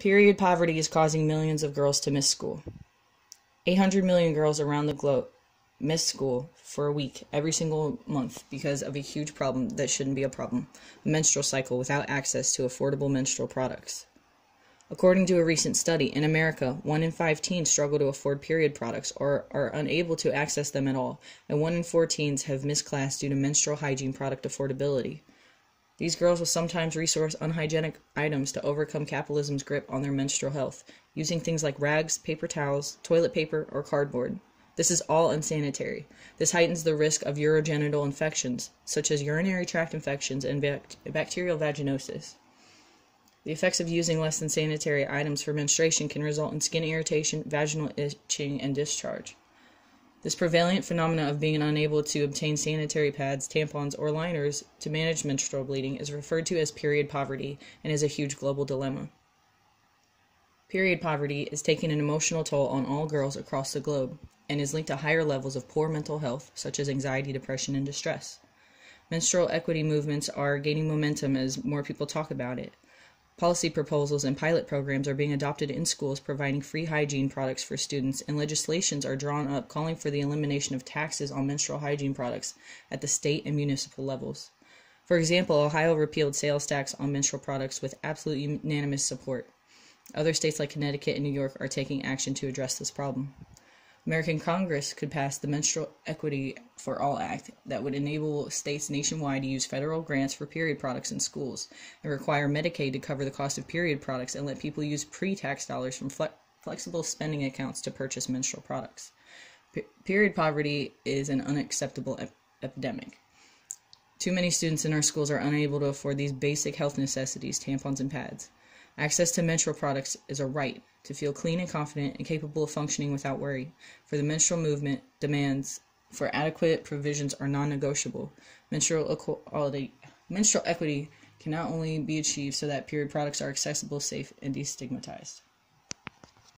Period poverty is causing millions of girls to miss school. 800 million girls around the globe miss school for a week every single month because of a huge problem that shouldn't be a problem menstrual cycle without access to affordable menstrual products. According to a recent study, in America, 1 in 5 teens struggle to afford period products or are unable to access them at all, and 1 in 4 teens have missed class due to menstrual hygiene product affordability. These girls will sometimes resource unhygienic items to overcome capitalism's grip on their menstrual health, using things like rags, paper towels, toilet paper, or cardboard. This is all unsanitary. This heightens the risk of urogenital infections, such as urinary tract infections and bacterial vaginosis. The effects of using less than sanitary items for menstruation can result in skin irritation, vaginal itching, and discharge. This prevalent phenomenon of being unable to obtain sanitary pads, tampons, or liners to manage menstrual bleeding is referred to as period poverty and is a huge global dilemma. Period poverty is taking an emotional toll on all girls across the globe and is linked to higher levels of poor mental health, such as anxiety, depression, and distress. Menstrual equity movements are gaining momentum as more people talk about it. Policy proposals and pilot programs are being adopted in schools providing free hygiene products for students, and legislations are drawn up calling for the elimination of taxes on menstrual hygiene products at the state and municipal levels. For example, Ohio repealed sales tax on menstrual products with absolute unanimous support. Other states like Connecticut and New York are taking action to address this problem. American Congress could pass the Menstrual Equity for All Act that would enable states nationwide to use federal grants for period products in schools and require Medicaid to cover the cost of period products and let people use pre tax dollars from fle- flexible spending accounts to purchase menstrual products. P- period poverty is an unacceptable ep- epidemic. Too many students in our schools are unable to afford these basic health necessities, tampons and pads. Access to menstrual products is a right to feel clean and confident and capable of functioning without worry. For the menstrual movement, demands for adequate provisions are non negotiable. Menstrual equality, menstrual equity can not only be achieved so that period products are accessible, safe, and destigmatized.